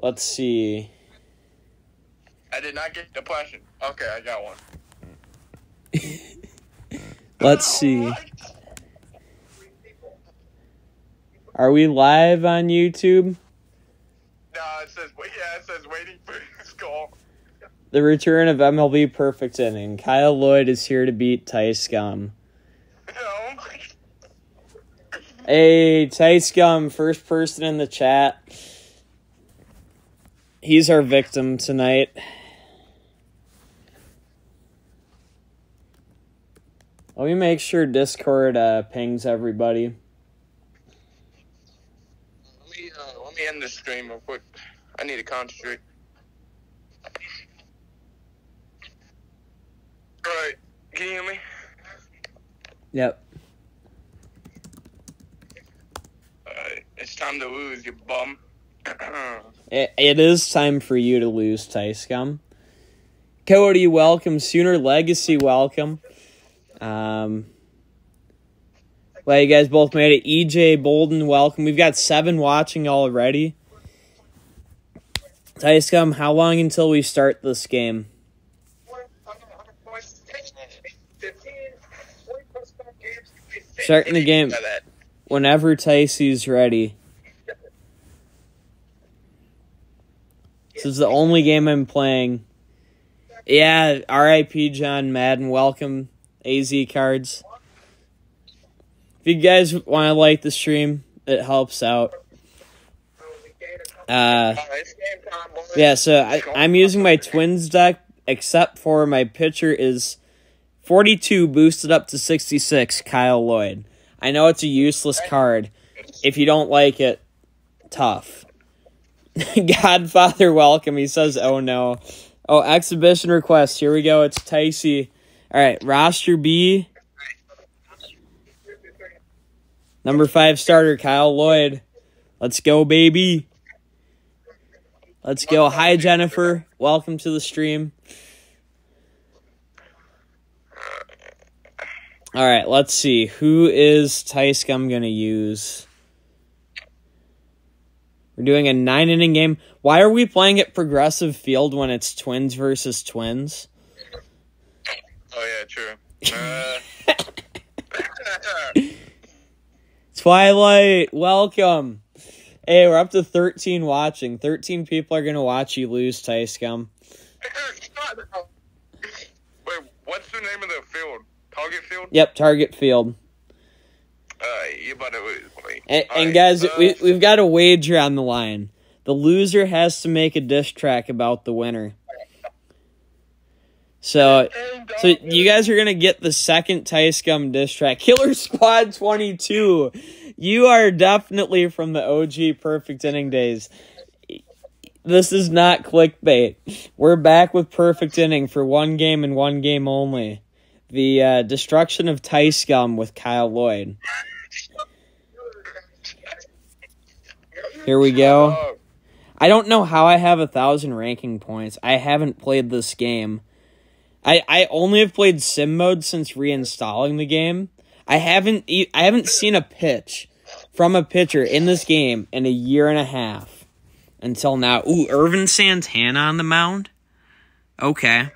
Let's see. I did not get the question. Okay, I got one. Let's see. Are we live on YouTube? No, it says. Yeah, it says waiting for his call. The return of MLB Perfect Inning. Kyle Lloyd is here to beat Ty Scum. Oh my. Hey, Ty Scum, first person in the chat. He's our victim tonight. Let me make sure Discord uh, pings everybody. Let me uh, let me end the stream real quick. I need to concentrate. All right, can you hear me? Yep. All right, it's time to lose, you bum. It, it is time for you to lose, Ty Scum. Cody, welcome. Sooner Legacy, welcome. Um, well, you guys both made it. EJ Bolden, welcome. We've got seven watching already. Ty Scum, how long until we start this game? Starting the game whenever Tyce's ready. This is the only game I'm playing. Yeah, RIP John Madden. Welcome, AZ cards. If you guys want to like the stream, it helps out. Uh, yeah, so I, I'm using my Twins deck, except for my pitcher is 42 boosted up to 66, Kyle Lloyd. I know it's a useless card. If you don't like it, tough. Godfather, welcome. He says, oh no. Oh, exhibition request. Here we go. It's Ticey. All right, roster B. Number five starter, Kyle Lloyd. Let's go, baby. Let's go. Hi, Jennifer. Welcome to the stream. All right, let's see. Who is Tysk I'm going to use? We're doing a nine inning game. Why are we playing at Progressive Field when it's Twins versus Twins? Oh yeah, true. Uh, Twilight, welcome. Hey, we're up to 13 watching. 13 people are going to watch you lose, Scum. Wait, what's the name of the field? Target field? Yep, Target Field. Uh, you about to wait. And, and guys, uh, we, we've got a wager on the line. The loser has to make a diss track about the winner. So, so you guys are gonna get the second Scum diss track. Killer Squad 22. You are definitely from the OG Perfect Inning days. This is not clickbait. We're back with Perfect Inning for one game and one game only. The uh, destruction of Scum with Kyle Lloyd. Here we go. I don't know how I have a thousand ranking points. I haven't played this game. I I only have played sim mode since reinstalling the game. I haven't I haven't seen a pitch from a pitcher in this game in a year and a half until now. Ooh, Ervin Santana on the mound. Okay.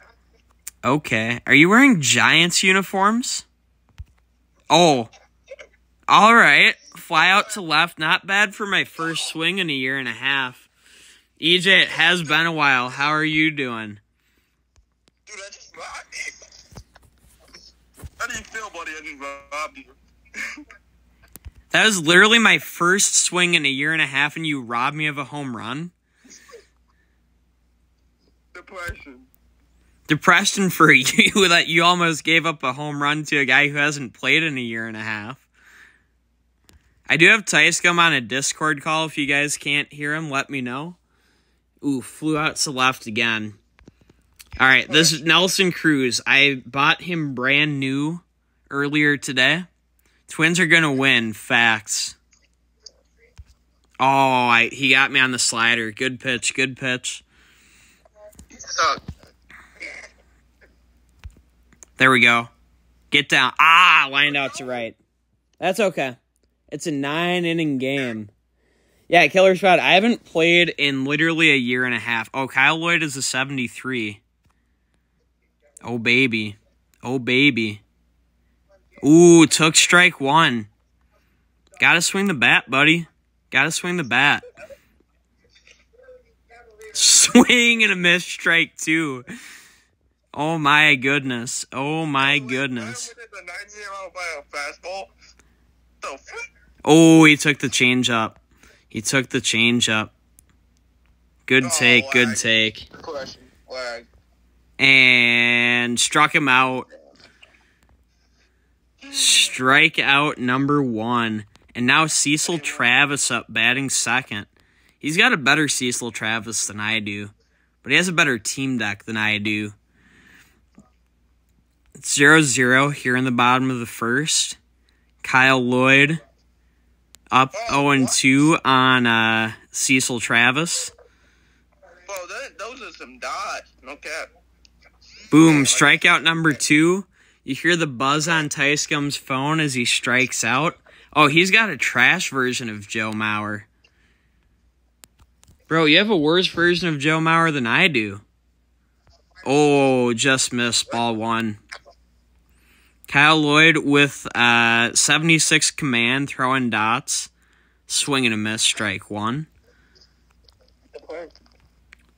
Okay. Are you wearing Giants uniforms? Oh. All right. Fly out to left. Not bad for my first swing in a year and a half. EJ, it has been a while. How are you doing? Dude, I just robbed you. How do you feel, buddy? I just robbed you. That was literally my first swing in a year and a half, and you robbed me of a home run. Depression. Depression for you that you almost gave up a home run to a guy who hasn't played in a year and a half. I do have Ticecum on a Discord call. If you guys can't hear him, let me know. Ooh, flew out to left again. All right, this is Nelson Cruz. I bought him brand new earlier today. Twins are gonna win. Facts. Oh, I, he got me on the slider. Good pitch. Good pitch. There we go. Get down. Ah, lined out to right. That's okay. It's a nine inning game. Yeah, Killer Shot. I haven't played in literally a year and a half. Oh, Kyle Lloyd is a 73. Oh, baby. Oh, baby. Ooh, took strike one. Gotta swing the bat, buddy. Gotta swing the bat. Swing and a miss strike two. Oh my goodness. Oh my goodness. Oh, he took the change up. He took the change up. Good take, good take. And struck him out. Strikeout number one. And now Cecil Travis up batting second. He's got a better Cecil Travis than I do, but he has a better team deck than I do. It's 0 0 here in the bottom of the first. Kyle Lloyd up 0 2 on uh, Cecil Travis. Bro, that, those are some dots. No cap. Boom, strikeout number two. You hear the buzz on Tyscom's phone as he strikes out. Oh, he's got a trash version of Joe Mauer. Bro, you have a worse version of Joe Mauer than I do. Oh, just missed ball one. Kyle Lloyd with uh, 76 command, throwing dots, swinging a miss, strike one.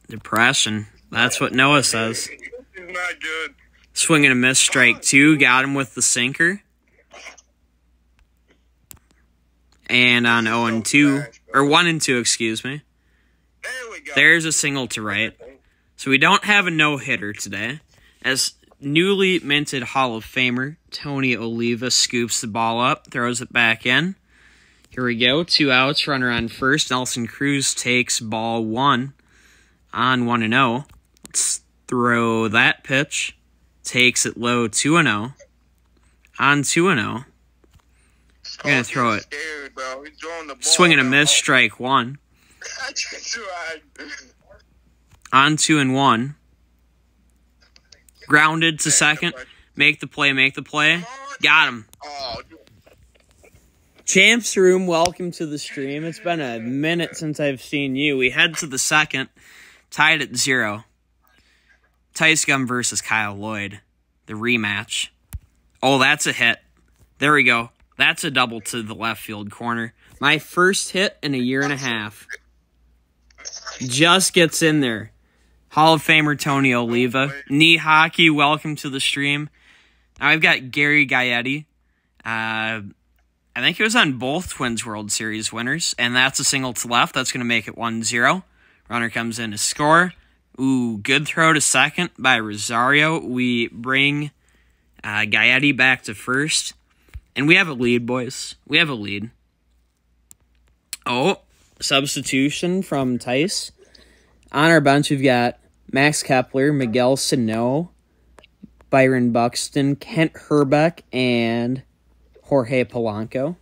Depression. That's what Noah says. He's not good. Swinging a miss, strike two. Got him with the sinker. And on 0 and 2, or 1 and 2, excuse me. There we go. There's a single to right. So we don't have a no hitter today. As newly minted Hall of Famer Tony Oliva scoops the ball up, throws it back in. Here we go. Two outs, runner on first. Nelson Cruz takes ball one on 1 and 0. Let's throw that pitch. Takes it low 2 and 0. On 2 and 0. We're gonna throw it. Scared, bro. He's the ball Swinging a miss, strike one. On 2 and 1. Grounded to second. Make the play, make the play. Got him. Oh. Champs Room, welcome to the stream. It's been a minute since I've seen you. We head to the second, tied at zero. Tice Gum versus Kyle Lloyd, the rematch. Oh, that's a hit. There we go. That's a double to the left field corner. My first hit in a year and a half. Just gets in there. Hall of Famer Tony Oliva. Knee hockey, welcome to the stream. Now I've got Gary Gaetti. Uh, I think it was on both Twins World Series winners, and that's a single to left. That's going to make it 1 0. Runner comes in to score. Ooh, good throw to second by Rosario. We bring uh, Gaetti back to first, and we have a lead, boys. We have a lead. Oh, substitution from Tice. On our bench, we've got Max Kepler, Miguel Sano, Byron Buxton, Kent Hrbek, and Jorge Polanco.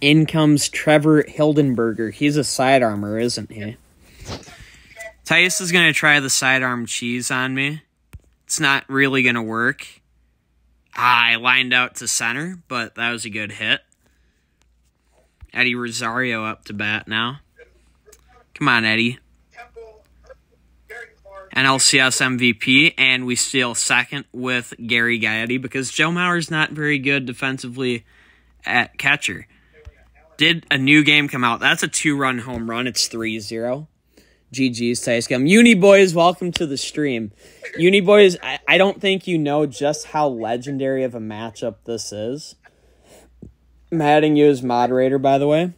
In comes Trevor Hildenberger. He's a sidearmer, isn't he? Tice is going to try the sidearm cheese on me. It's not really going to work. I lined out to center, but that was a good hit. Eddie Rosario up to bat now. Come on, Eddie. NLCS MVP, and we steal second with Gary Gaetti because Joe Mauer's not very good defensively at catcher. Did a new game come out? That's a two run home run. It's 3 0. GG's Ticecum. Uni Boys, welcome to the stream. Uni Boys, I, I don't think you know just how legendary of a matchup this is. I'm adding you as moderator, by the way.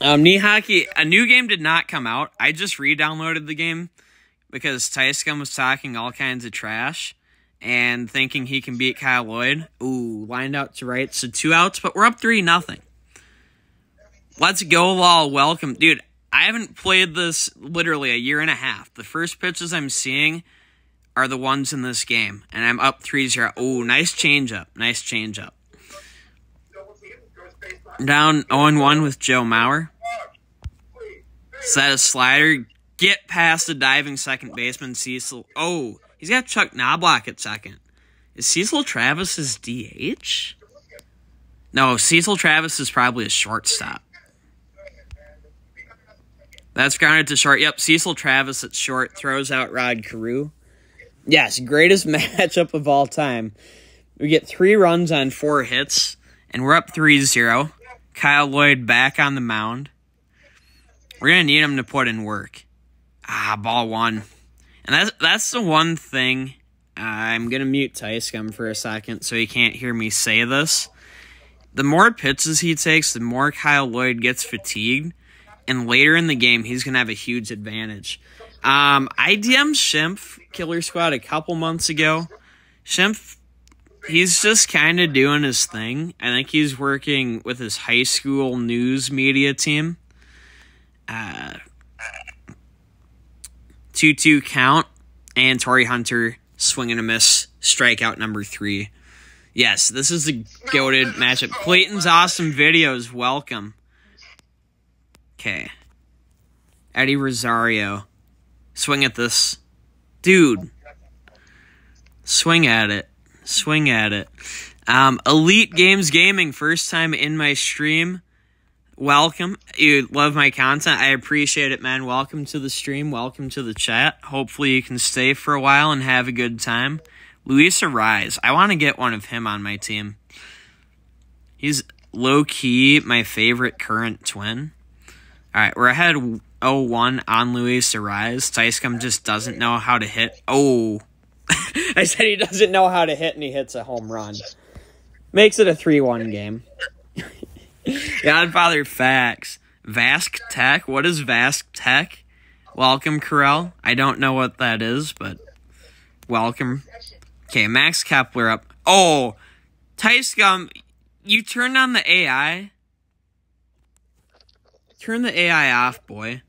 Um, knee hockey, a new game did not come out. I just re-downloaded the game because Tyscum was talking all kinds of trash and thinking he can beat Kyle Lloyd. Ooh, lined out to right, so two outs, but we're up three nothing. Let's go, Lol. Welcome, dude. I haven't played this literally a year and a half. The first pitches I'm seeing are the ones in this game, and I'm up 3-0. Ooh, nice changeup. Nice changeup. Down 0-1 with Joe Mauer. Set a slider. Get past the diving second baseman, Cecil. Oh, he's got Chuck Knobloch at second. Is Cecil Travis's DH? No, Cecil Travis is probably a shortstop. That's grounded to short. Yep, Cecil Travis at short throws out Rod Carew. Yes, greatest matchup of all time. We get three runs on four hits, and we're up 3 0. Kyle Lloyd back on the mound. We're going to need him to put in work. Ah, ball one. And that's, that's the one thing. I'm going to mute Tyscom for a second so he can't hear me say this. The more pitches he takes, the more Kyle Lloyd gets fatigued. And later in the game, he's going to have a huge advantage. Um, I DM'd Schimpf Killer Squad a couple months ago. Schimpf, he's just kind of doing his thing. I think he's working with his high school news media team. Uh, 2 2 count, and Torii Hunter swinging a miss, strikeout number three. Yes, this is a goaded matchup. Clayton's awesome videos, welcome. Okay. Eddie Rosario. Swing at this. Dude. Swing at it. Swing at it. Um, Elite Games Gaming, first time in my stream. Welcome. You love my content. I appreciate it, man. Welcome to the stream. Welcome to the chat. Hopefully, you can stay for a while and have a good time. Luis Arraez. I want to get one of him on my team. He's low key my favorite current twin. All right, we're ahead 0-1 on Luis Arraez. Tyscom just doesn't know how to hit. Oh, I said he doesn't know how to hit, and he hits a home run. Makes it a 3-1 game. Godfather facts. Vask Tech. What is Vask Tech? Welcome, Corel. I don't know what that is, but welcome. Okay, Max Kepler up. Oh, Tyscom, you turned on the AI. Turn the AI off, boy.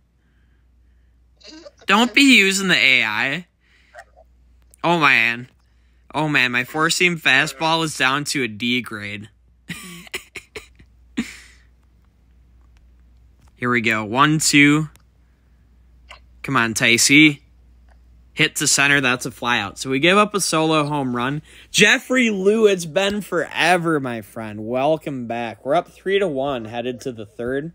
Don't be using the AI. Oh man. Oh man, my four seam fastball is down to a D grade. Here we go. One, two. Come on, Ticey. Hit to center. That's a flyout. So we give up a solo home run. Jeffrey Lou, it's been forever, my friend. Welcome back. We're up three to one, headed to the third.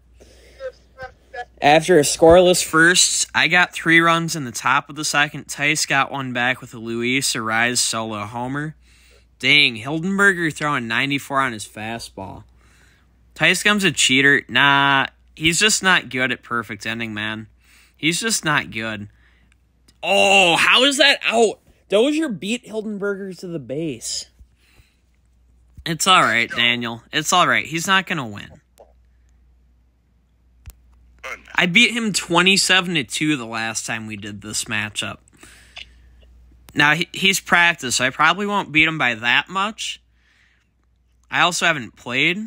After a scoreless first, I got three runs in the top of the second. Tice got one back with a Luis Arraez solo homer. Dang, Hildenberger throwing 94 on his fastball. Tice comes a cheater. Nah, he's just not good at Perfect Inning, man. He's just not good. Oh, how is that out? Dozier beat Hildenberger to the base. It's all right, Daniel. It's all right. He's not going to win. I beat him 27 to 2 the last time we did this matchup. Now, he, he's practiced, so I probably won't beat him by that much. I also haven't played.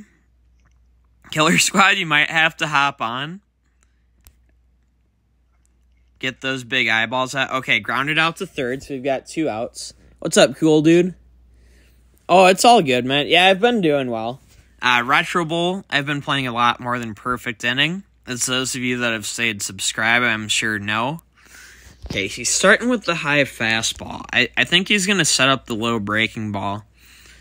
Killer Squad, you might have to hop on. Get those big eyeballs out. Okay, grounded out to third, so we've got two outs. What's up, cool dude? Oh, it's all good, man. Yeah, I've been doing well. Uh, Retro Bowl, I've been playing a lot more than Perfect Inning. As those of you that have stayed subscribed, I'm sure know. Okay, he's starting with the high fastball. I, I think he's going to set up the low breaking ball.